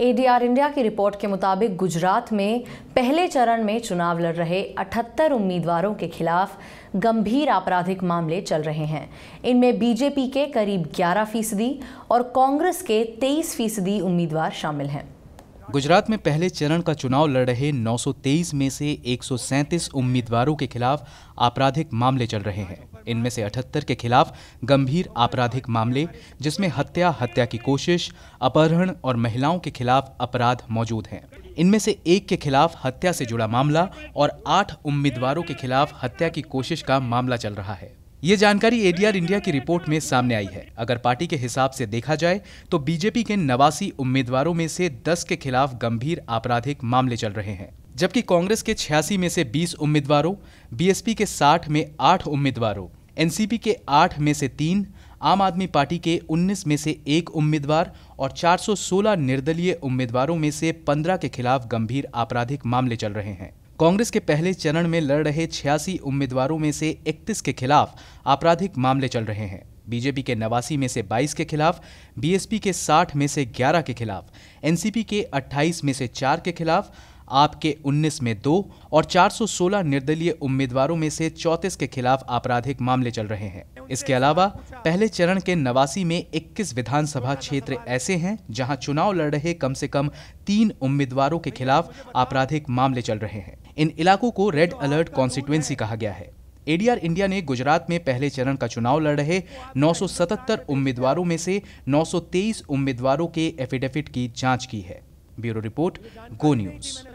ADR India की report के मुताबिक गुजरात में पहले चरण में चुनाव लड़ रहे 78 उम्मीदवारों के खिलाफ गंभीर आपराधिक मामले चल रहे हैं। इनमें बीजेपी के करीब 11 फ़ीसदी और कांग्रेस के 23 फ़ीसदी उम्मीदवार शामिल हैं। गुजरात में पहले चरण का चुनाव लड़ रहे 923 में से एक सौ सैंतीस उम्मीदवारों के खिलाफ आपराधिक मामले चल रहे हैं। इनमें से 78 के खिलाफ गंभीर आपराधिक मामले, जिसमें हत्या हत्या की कोशिश, अपहरण और महिलाओं के खिलाफ अपराध मौजूद हैं। इनमें से एक के खिलाफ हत्या से जुड़ा मामला और आठ उम्मीदवारों के खिलाफ हत्या की कोशिश का मामला चल रहा है। ये जानकारी एडीआर इंडिया की रिपोर्ट में सामने आई है। अगर पार्टी के हिसाब से देखा जाए तो बीजेपी के नवासी उम्मीदवारों में से 10 के खिलाफ गंभीर आपराधिक मामले चल रहे हैं, जबकि कांग्रेस के छियासी में से 20 उम्मीदवारों बीएसपी के 60 में 8 उम्मीदवारों एनसीपी के 8 में से तीन, आम आदमी पार्टी के 19 में से एक उम्मीदवार और 416 निर्दलीय उम्मीदवारों में से 15 के खिलाफ गंभीर आपराधिक मामले चल रहे हैं। कांग्रेस के पहले चरण में लड़ रहे छियासी उम्मीदवारों में से 31 के खिलाफ आपराधिक मामले चल रहे हैं। बीजेपी के नवासी में से 22 के खिलाफ, बीएसपी के 60 में से 11 के खिलाफ, एनसीपी के 28 में से 4 के खिलाफ आपके 19 में दो और 416 निर्दलीय उम्मीदवारों में से 34 के खिलाफ आपराधिक मामले चल रहे हैं। इसके अलावा, पहले चरण के नवासी में 21 विधानसभा क्षेत्र ऐसे हैं जहाँ चुनाव लड़ रहे कम से कम तीन उम्मीदवारों के खिलाफ आपराधिक मामले चल रहे हैं। इन इलाकों को रेड अलर्ट कॉन्स्टिट्युएंसी कहा गया है। एडीआर इंडिया ने गुजरात में पहले चरण का चुनाव लड़ रहे 977 उम्मीदवारों में से 923 उम्मीदवारों के एफिडेविट की जाँच की है। Bureau report, go news.